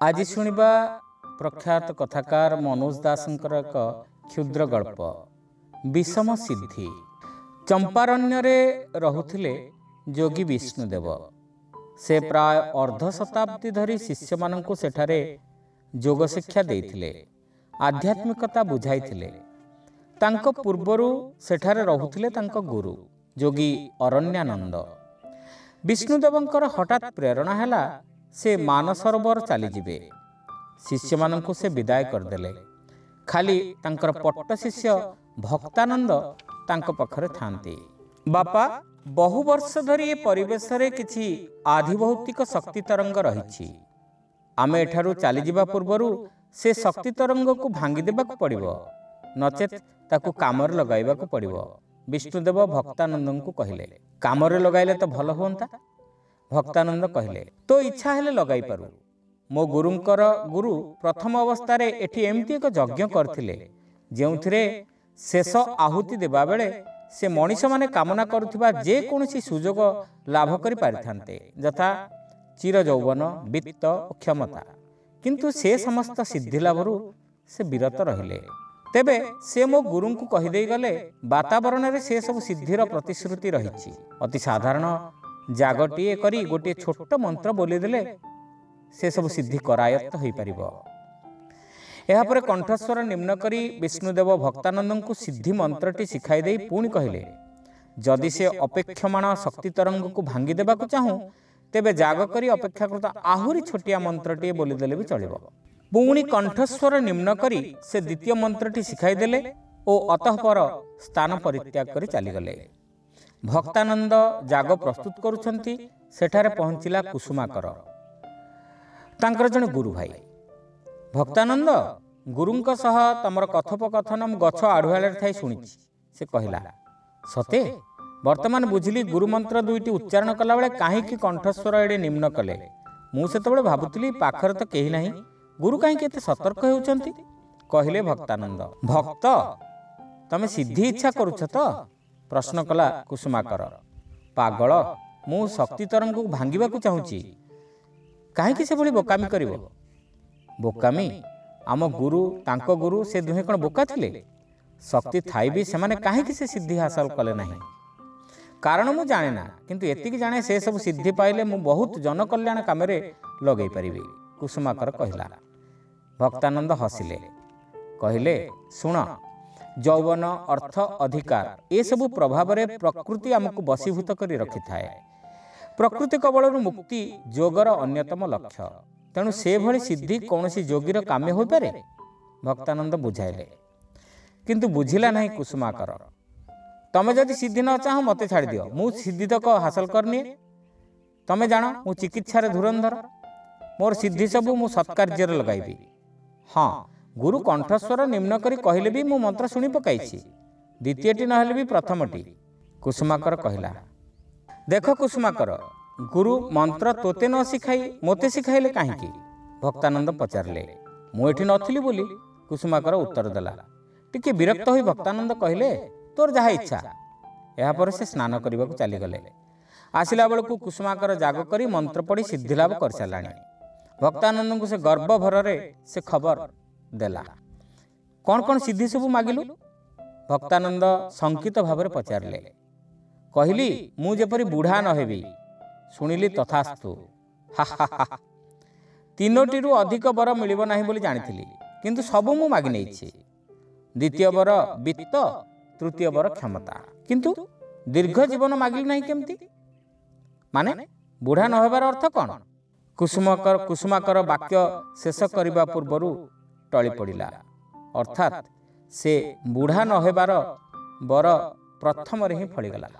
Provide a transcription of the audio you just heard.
ଆଜି ଶୁଣିବା ପ୍ରଖ୍ୟାତ କଥାକାର ମନୋଜ ଦାସଙ୍କର ଏକ କ୍ଷୁଦ୍ର ଗଳ୍ପ ବିଷମ ସିଦ୍ଧି। ଚମ୍ପାରଣ୍ୟରେ ରହୁଥିଲେ ଯୋଗୀ ବିଷ୍ଣୁଦେବ। ସେ ପ୍ରାୟ ଅର୍ଦ୍ଧ ଶତାବ୍ଦୀ ଧରି ଶିଷ୍ୟମାନଙ୍କୁ ସେଠାରେ ଯୋଗ ଶିକ୍ଷା ଦେଇଥିଲେ ଆଧ୍ୟାତ୍ମିକତା ବୁଝାଇଥିଲେ। ତାଙ୍କ ପୂର୍ବରୁ ସେଠାରେ ରହୁଥିଲେ ତାଙ୍କ ଗୁରୁ ଯୋଗୀ ଅରଣ୍ୟାନନ୍ଦ। ବିଷ୍ଣୁଦେବଙ୍କର ହଠାତ୍ ପ୍ରେରଣା ହେଲା ସେ ମାନସରୋବର ଚାଲିଯିବେ। ଶିଷ୍ୟମାନଙ୍କୁ ସେ ବିଦାୟ କରିଦେଲେ। ଖାଲି ତାଙ୍କର ପଟ୍ଟ ଶିଷ୍ୟ ଭକ୍ତାନନ୍ଦ ତାଙ୍କ ପାଖରେ ଥାନ୍ତି ବାପା ବହୁ ବର୍ଷ ଧରି ଏ ପରିବେଶରେ କିଛି ଆଧିଭୌତିକ ଶକ୍ତି ତରଙ୍ଗ ରହିଛି। ଆମେ ଏଠାରୁ ଚାଲିଯିବା ପୂର୍ବରୁ ସେ ଶକ୍ତି ତରଙ୍ଗକୁ ଭାଙ୍ଗିଦେବାକୁ ପଡ଼ିବ। ନଚେତ୍ ତାକୁ କାମରେ ଲଗାଇବାକୁ ପଡ଼ିବ। ବିଷ୍ଣୁଦେବ ଭକ୍ତାନନ୍ଦଙ୍କୁ କହିଲେ କାମରେ ଲଗାଇଲେ ତ ଭଲ ହୁଅନ୍ତା? ଭକ୍ତାନନ୍ଦ କହିଲେ ତୋ ଇଚ୍ଛା ହେଲେ ଲଗାଇ ପାରୁ। ମୋ ଗୁରୁଙ୍କର ଗୁରୁ ପ୍ରଥମ ଅବସ୍ଥାରେ ଏଠି ଏମିତି ଏକ ଯଜ୍ଞ କରିଥିଲେ ଯେଉଁଥିରେ ଶେଷ ଆହୁତି ଦେବାବେଳେ ସେ ମଣିଷମାନେ କାମନା କରୁଥିବା ଯେକୌଣସି ସୁଯୋଗ ଲାଭ କରିପାରିଥାନ୍ତେ ଯଥା ଚିର ଯୌବନ ବିତ୍ତ ଓ କ୍ଷମତା। କିନ୍ତୁ ସେ ସମସ୍ତ ସିଦ୍ଧି ଲାଭରୁ ସେ ବିରତ ରହିଲେ। ତେବେ ସେ ମୋ ଗୁରୁଙ୍କୁ କହିଦେଇ ଗଲେ ବାତାବରଣରେ ସେ ସବୁ ସିଦ୍ଧିର ପ୍ରତିଶ୍ରୁତି ରହିଛି। ଅତି ସାଧାରଣ ଜାଗଟିଏ କରି ଗୋଟିଏ ଛୋଟ ମନ୍ତ୍ର ବୋଲିଦେଲେ ସେସବୁ ସିଦ୍ଧି କରାୟତ୍ତ ହୋଇପାରିବ। ଏହାପରେ କଣ୍ଠସ୍ୱର ନିମ୍ନ କରି ବିଷ୍ଣୁଦେବ ଭକ୍ତାନନ୍ଦଙ୍କୁ ସିଦ୍ଧି ମନ୍ତ୍ରଟି ଶିଖାଇ ଦେଇ ପୁଣି କହିଲେ ଯଦି ସେ ଅପେକ୍ଷମାଣ ଶକ୍ତି ତରଙ୍ଗକୁ ଭାଙ୍ଗି ଦେବାକୁ ଚାହୁଁ ତେବେ ଜାଗ କରି ଅପେକ୍ଷାକୃତ ଆହୁରି ଛୋଟିଆ ମନ୍ତ୍ରଟିଏ ବୋଲିଦେଲେ ବି ଚଳିବ। ପୁଣି କଣ୍ଠସ୍ୱର ନିମ୍ନ କରି ସେ ଦ୍ୱିତୀୟ ମନ୍ତ୍ରଟି ଶିଖାଇ ଦେଲେ ଓ ଅତଃପର ସ୍ଥାନ ପରିତ୍ୟାଗ କରି ଚାଲିଗଲେ। ଭକ୍ତାନନ୍ଦ ଜାଗ ପ୍ରସ୍ତୁତ କରୁଛନ୍ତି ସେଠାରେ ପହଞ୍ଚିଲା କୁସୁମାକର। ତାଙ୍କର ଜଣେ ଗୁରୁ ଭାଇ ଭକ୍ତାନନ୍ଦ ଗୁରୁଙ୍କ ସହ ତମର କଥୋପକଥନ ମୁଁ ଗଛ ଆଢ଼ୁଆଳରେ ଥାଇ ଶୁଣିଛି। ସେ କହିଲା ସତେ ବର୍ତ୍ତମାନ ବୁଝିଲି ଗୁରୁମନ୍ତ୍ର ଦୁଇଟି ଉଚ୍ଚାରଣ କଲାବେଳେ କାହିଁକି କଣ୍ଠସ୍ୱର ଏଡ଼େ ନିମ୍ନ କଲେ? ମୁଁ ସେତେବେଳେ ଭାବୁଥିଲି ପାଖରେ ତ କେହି ନାହିଁ ଗୁରୁ କାହିଁକି ଏତେ ସତର୍କ ହେଉଛନ୍ତି? କହିଲେ ଭକ୍ତାନନ୍ଦ ଭକ୍ତ ତମେ ସିଦ୍ଧି ଇଚ୍ଛା କରୁଛ ତ? ପ୍ରଶ୍ନ କଲା କୁସୁମାକର ପାଗଳ ମୁଁ ଶକ୍ତି ତରଙ୍ଗକୁ ଭାଙ୍ଗିବାକୁ ଚାହୁଁଛି। କାହିଁକି ସେଭଳି ବୋକାମି କରିବ? ବୋକାମି? ଆମ ଗୁରୁ ତାଙ୍କ ଗୁରୁ ସେ ଦୁହେଁ କ'ଣ ବୋକା ଥିଲେ? ଶକ୍ତି ଥାଇ ବି ସେମାନେ କାହିଁକି ସେ ସିଦ୍ଧି ହାସଲ କଲେ ନାହିଁ? କାରଣ ମୁଁ ଜାଣେ ନା କିନ୍ତୁ ଏତିକି ଜାଣେ ସେ ସବୁ ସିଦ୍ଧି ପାଇଲେ ମୁଁ ବହୁତ ଜନକଲ୍ୟାଣ କାମରେ ଲଗେଇ ପାରିବି କୁସୁମାକର କହିଲା। ଭକ୍ତାନନ୍ଦ ହସିଲେ। କହିଲେ ଶୁଣ ଯୌବନ ଅର୍ଥ ଅଧିକାର ଏସବୁ ପ୍ରଭାବରେ ପ୍ରକୃତି ଆମକୁ ବଶୀଭୂତ କରି ରଖିଥାଏ। ପ୍ରକୃତି କବଳରୁ ମୁକ୍ତି ଯୋଗର ଅନ୍ୟତମ ଲକ୍ଷ୍ୟ। ତେଣୁ ସେଭଳି ସିଦ୍ଧି କୌଣସି ଯୋଗୀର କାମ୍ୟ ହୋଇପାରେ? ଭକ୍ତାନନ୍ଦ ବୁଝାଇଲେ। କିନ୍ତୁ ବୁଝିଲା ନାହିଁ କୁସୁମାକର। ତମେ ଯଦି ସିଦ୍ଧି ନ ଚାହଁ ମୋତେ ଛାଡ଼ିଦିଅ। ମୁଁ ସିଦ୍ଧିତକ ହାସଲ କରିନିଏ। ତମେ ଜାଣ ମୁଁ ଚିକିତ୍ସାରେ ଧୁରନ୍ଧର। ମୋର ସିଦ୍ଧି ସବୁ ମୁଁ ସତ୍କାର୍ଯ୍ୟରେ ଲଗାଇବି। ହଁ ଗୁରୁ କଣ୍ଠସ୍ୱର ନିମ୍ନ କରି କହିଲେ ବି ମୁଁ ମନ୍ତ୍ର ଶୁଣି ପକାଇଛି। ଦ୍ୱିତୀୟଟି ନହେଲେ ବି ପ୍ରଥମଟି। କୁସୁମାକର କହିଲା ଦେଖ କୁସୁମାକର ଗୁରୁ ମନ୍ତ୍ର ତୋତେ ନ ଶିଖାଇ ମୋତେ ଶିଖାଇଲେ କାହିଁକି? ଭକ୍ତାନନ୍ଦ ପଚାରିଲେ ମୁଁ ଏଠି ନଥିଲି ବୋଲି? କୁସୁମାକର ଉତ୍ତର ଦେଲା ଟିକେ ବିରକ୍ତ ହୋଇ ଭକ୍ତାନନ୍ଦ କହିଲେ ତୋର ଯାହା ଇଚ୍ଛା। ଏହାପରେ ସେ ସ୍ନାନ କରିବାକୁ ଚାଲିଗଲେ। ଆସିଲା ବେଳକୁ କୁସୁମାକର ଜାଗ କରି ମନ୍ତ୍ର ପଢ଼ି ସିଦ୍ଧିଲାଭ କରିସାରିଲାଣି। ଭକ୍ତାନନ୍ଦଙ୍କୁ ସେ ଗର୍ବ ଭରରେ ସେ ଖବର ଦେଲା। କ'ଣ କ'ଣ ସିଦ୍ଧି ସବୁ ମାଗିଲୁ? ଭକ୍ତାନନ୍ଦ ଶଙ୍କିତ ଭାବରେ ପଚାରିଲେ। କହିଲି ମୁଁ ଯେପରି ବୁଢ଼ା ନ ହେବି ଶୁଣିଲି ତଥାସ୍ତୁ। ତିନୋଟିରୁ ଅଧିକ ବର ମିଳିବ ନାହିଁ ବୋଲି ଜାଣିଥିଲି କିନ୍ତୁ ସବୁ ମୁଁ ମାଗି ନେଇଛି। ଦ୍ୱିତୀୟ ବର ବିତ୍ତ ତୃତୀୟ ବର କ୍ଷମତା। କିନ୍ତୁ ଦୀର୍ଘ ଜୀବନ ମାଗିଲି ନାହିଁ କେମିତି? ମାନେ ବୁଢ଼ା ନ ହେବାର ଅର୍ଥ କ'ଣ? କୁସୁମକର କୁସୁମାକର ବାକ୍ୟ ଶେଷ କରିବା ପୂର୍ବରୁ ଟଳି ପଡ଼ିଲା ଅର୍ଥାତ୍ ସେ ବୁଢ଼ା ନ ହେବାର ବର ପ୍ରଥମରେ ହିଁ ଫଳିଗଲା।